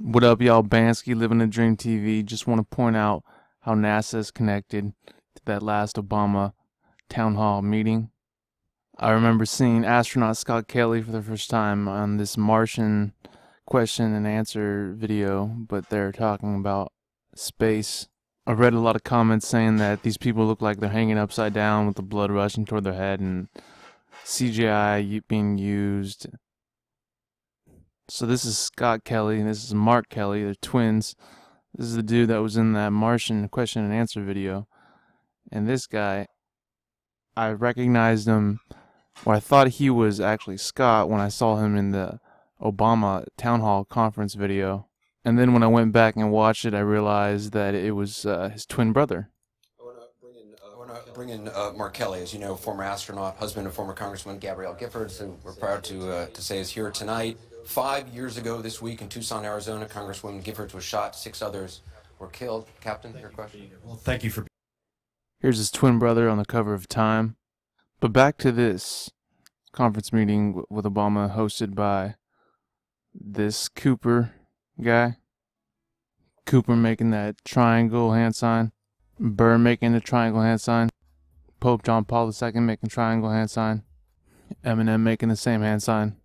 What up, y'all? Bansky, Living a Dream TV. Just want to point out how NASA is connected to that last Obama town hall meeting. I remember seeing astronaut Scott Kelly for the first time on this Martian question and answer video, but they're talking about space. I read a lot of comments saying that these people look like they're hanging upside down with the blood rushing toward their head and CGI being used so this is Scott Kelly, and this is Mark Kelly. They're twins. This is the dude that was in that Martian question and answer video. And this guy, I recognized him, or I thought he was actually Scott when I saw him in the Obama town hall conference video. And then when I went back and watched it, I realized that it was uh, his twin brother. To bring in uh, Mark Kelly, as you know, former astronaut, husband of former Congressman Gabrielle Giffords, who we're proud to uh, to say is here tonight. Five years ago this week in Tucson, Arizona, Congresswoman Giffords was shot. Six others were killed. Captain, your question? Well, thank you for. Here's his twin brother on the cover of Time. But back to this conference meeting with Obama hosted by this Cooper guy. Cooper making that triangle hand sign. Burr making the triangle hand sign. Pope John Paul II making triangle hand sign. Eminem making the same hand sign.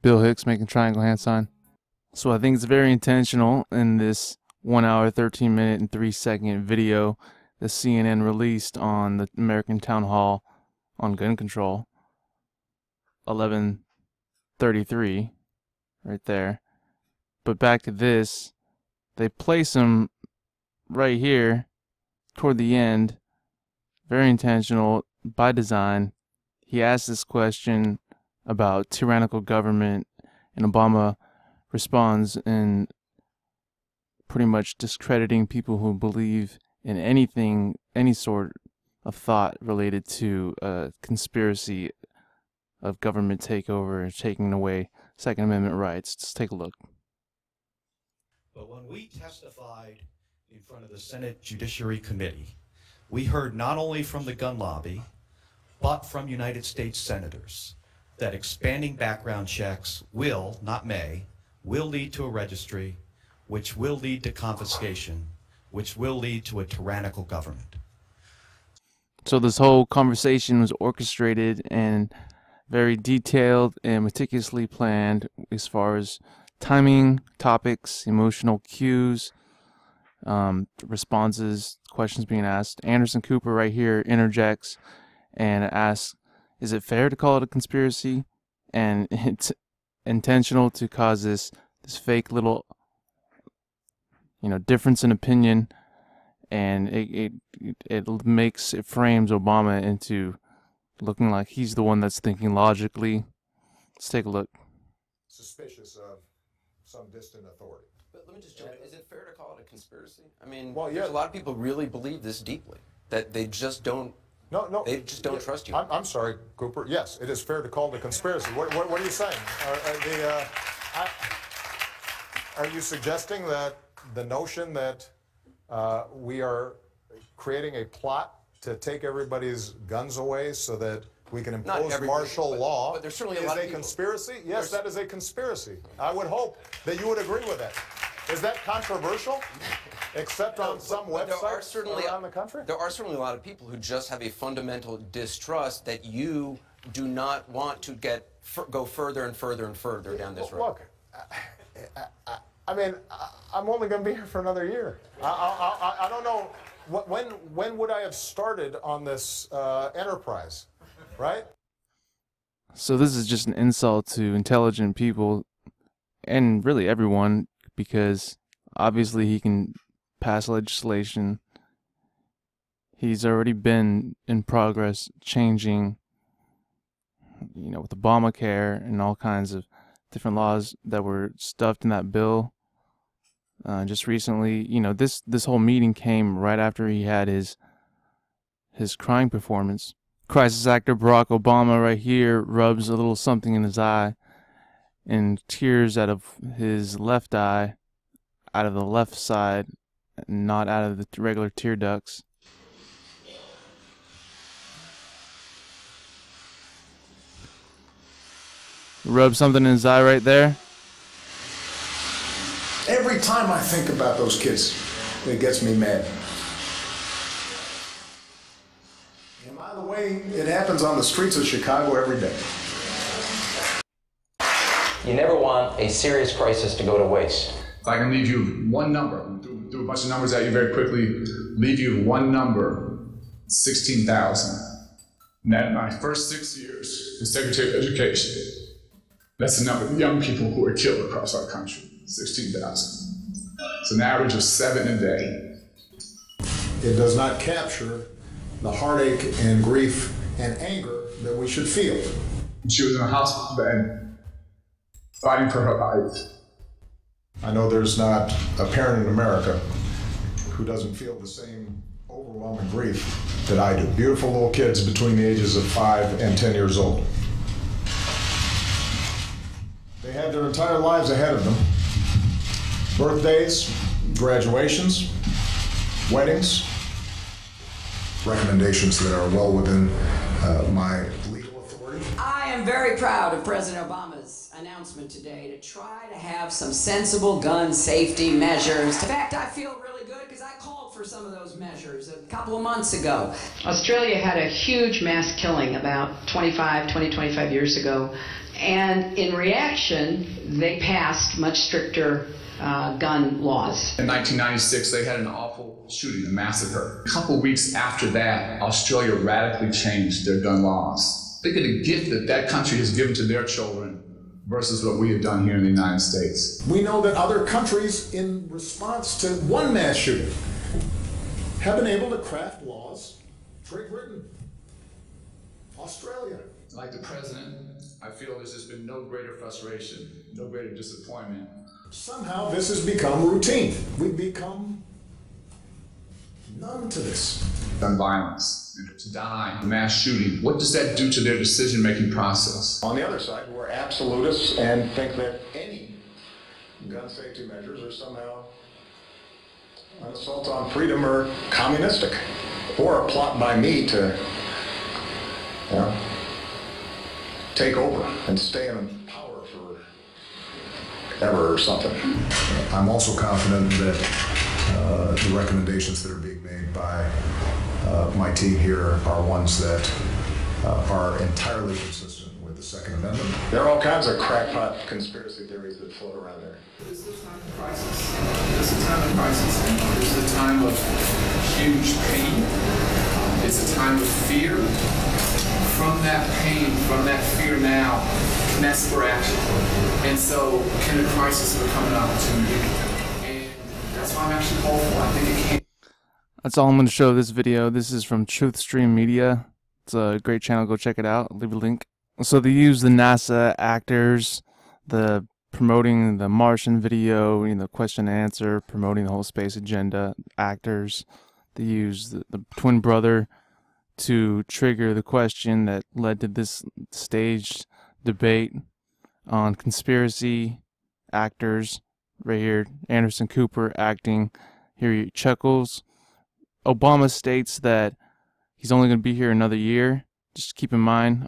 Bill Hicks making triangle hand sign. So I think it's very intentional in this 1 hour, 13 minute, and 3 second video that CNN released on the American Town Hall on gun control. 1133, right there. But back to this, they place him right here toward the end. Very intentional by design. He asked this question about tyrannical government, and Obama responds in pretty much discrediting people who believe in anything, any sort of thought related to a conspiracy of government takeover, taking away Second Amendment rights. Let's take a look. But when we testified in front of the Senate Judiciary Committee, we heard not only from the gun lobby, but from United States senators that expanding background checks will, not may, will lead to a registry, which will lead to confiscation, which will lead to a tyrannical government. So this whole conversation was orchestrated and very detailed and meticulously planned as far as timing, topics, emotional cues, um, responses, questions being asked. Anderson Cooper right here interjects and asks is it fair to call it a conspiracy? And it's intentional to cause this this fake little you know difference in opinion and it it it makes it frames Obama into looking like he's the one that's thinking logically. Let's take a look. Suspicious of some distant authority. But let me just jump. Is it fair to call it a conspiracy? I mean, Well, there's yeah. a lot of people really believe this deeply that they just don't. No, no. They just don't trust you. I'm, I'm sorry, Cooper. Yes, it is fair to call it a conspiracy. What, what, what are you saying? Are, are, the, uh, I, are you suggesting that the notion that uh, we are creating a plot to take everybody's guns away so that we can impose martial but- law but there's certainly a is lot of a people- conspiracy? Yes, There's- that is a conspiracy. I would hope that you would agree with that. Is that controversial? Except on some But there are websites certainly around the country? There are certainly a lot of people who just have a fundamental distrust that you do not want to get go further and further and further down this road. Look, I, I, I mean, I, I'm only going to be here for another year. I, I, I, I don't know wh- when when would I have started on this uh, enterprise, right? So this is just an insult to intelligent people and really everyone because obviously he can pass legislation. He's already been in progress changing you know with Obamacare and all kinds of different laws that were stuffed in that bill. Uh, just recently, you know, this this whole meeting came right after he had his his crying performance crisis actor Barack Obama right here rubs a little something in his eye and tears out of his left eye out of the left side not out of the regular tear ducts rub something in his eye right there Every time I think about those kids, it gets me mad. And by the way, it happens on the streets of Chicago every day. You never want a serious crisis to go to waste. If I can leave you one number, do, do a bunch of numbers at you very quickly, leave you one number 16,000. Net my first six years as Secretary of Education, that's the number of young people who are killed across our country 16,000. It's an average of seven a day. It does not capture the heartache and grief and anger that we should feel. She was in a hospital bed fighting for her life. I know there's not a parent in America who doesn't feel the same overwhelming grief that I do. Beautiful little kids between the ages of five and 10 years old. They have their entire lives ahead of them birthdays, graduations, weddings, recommendations that are well within uh, my legal authority. I am very proud of President Obama's announcement today to try to have some sensible gun safety measures. In fact, I feel for some of those measures a couple of months ago. Australia had a huge mass killing about 25, 20, 25 years ago. And in reaction, they passed much stricter uh, gun laws. In 1996, they had an awful shooting, a massacre. A couple weeks after that, Australia radically changed their gun laws. Think of the gift that that country has given to their children versus what we have done here in the United States. We know that other countries, in response to one mass shooting, have been able to craft laws. Great Britain, Australia. Like the president, I feel there's just been no greater frustration, no greater disappointment. Somehow this has become routine. We've become numb to this. Gun violence, to die, mass shooting. What does that do to their decision making process? On the other side, we're absolutists and think that any gun safety measures are somehow an assault on freedom or communistic, or a plot by me to, you know, take over and stay in power for ever or something. I'm also confident that uh, the recommendations that are being made by uh, my team here are ones that uh, are entirely consistent with the Second Amendment. There are all kinds of crackpot conspiracy theories that float around there. This is a time of crisis. This is a time of crisis. This is a time of huge pain. It's a time of fear. From that pain, from that fear now, can that spur action? And so, can a crisis become an opportunity? And that's why I'm actually hopeful. I think it can. That's all I'm going to show this video. This is from Truthstream Media. It's a great channel. Go check it out. I'll leave a link. So they use the NASA actors, the promoting the Martian video, you know, question and answer, promoting the whole space agenda actors. They use the, the twin brother to trigger the question that led to this staged debate on conspiracy actors. Right here, Anderson Cooper acting. Here he chuckles. Obama states that he's only going to be here another year. Just keep in mind,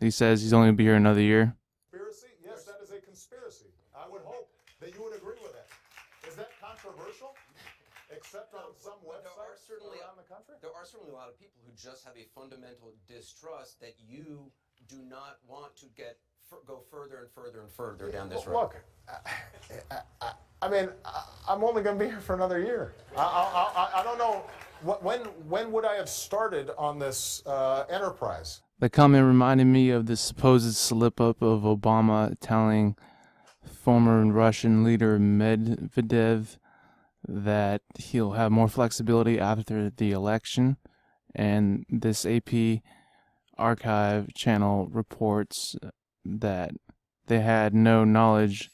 he says he's only going to be here another year. Conspiracy? Yes, that is a conspiracy. I would hope that you would agree with that. Is that controversial? Except on some websites There are certainly around the country? There are certainly a lot of people who just have a fundamental distrust that you do not want to get go further and further and further down this road. Look, I, I, I mean, I, I'm only going to be here for another year. I, I, I, I don't know. Wh- When, when would I have started on this uh, enterprise? The comment reminded me of the supposed slip up of Obama telling former Russian leader Medvedev that he'll have more flexibility after the election. And this AP archive channel reports that they had no knowledge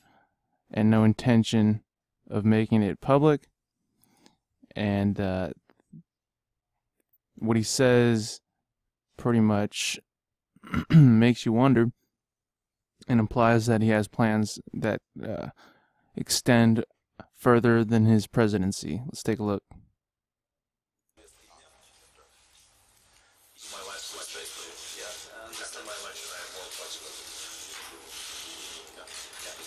and no intention of making it public. And uh, what he says pretty much makes you wonder and implies that he has plans that uh, extend further than his presidency. Let's take a look. My wife's my basically, yeah. After my election, I have more flexibility. Yeah, yeah.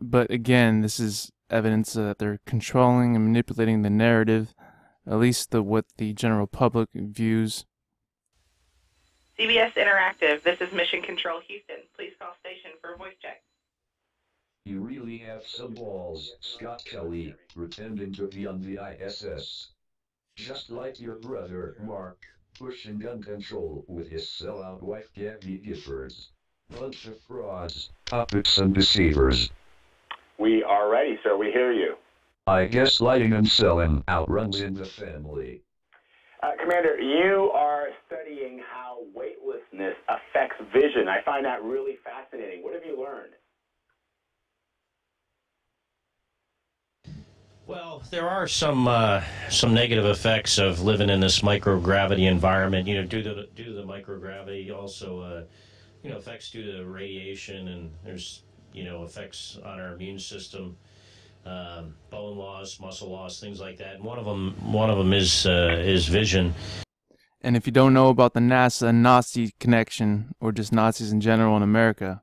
but again, this is evidence that they're controlling and manipulating the narrative, at least the what the general public views. CBS Interactive, this is Mission Control Houston. Please call station for a voice check. You really have some balls, Scott Kelly, pretending to be on the ISS. Just like your brother, Mark, pushing gun control with his sellout wife Gabby Giffords. Bunch of frauds, puppets and deceivers. We are ready, sir. We hear you. I guess lighting and selling outruns in the family. Uh, Commander, you are studying how weightlessness affects vision. I find that really fascinating. What have you learned? Well, there are some uh, some negative effects of living in this microgravity environment. You know, due to the, due to the microgravity, also uh, you know effects due to radiation, and there's you know effects on our immune system, um, bone loss, muscle loss, things like that. And one of them one of them is uh, is vision. And if you don't know about the NASA Nazi connection, or just Nazis in general in America,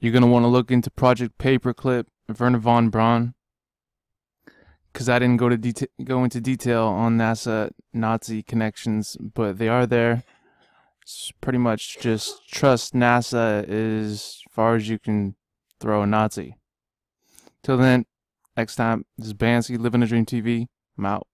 you're going to want to look into Project Paperclip, Wernher von Braun. Because I didn't go to go into detail on NASA Nazi connections, but they are there. It's pretty much just trust NASA as far as you can throw a Nazi. Till then, next time, this is Bansky, Living a Dream TV. I'm out.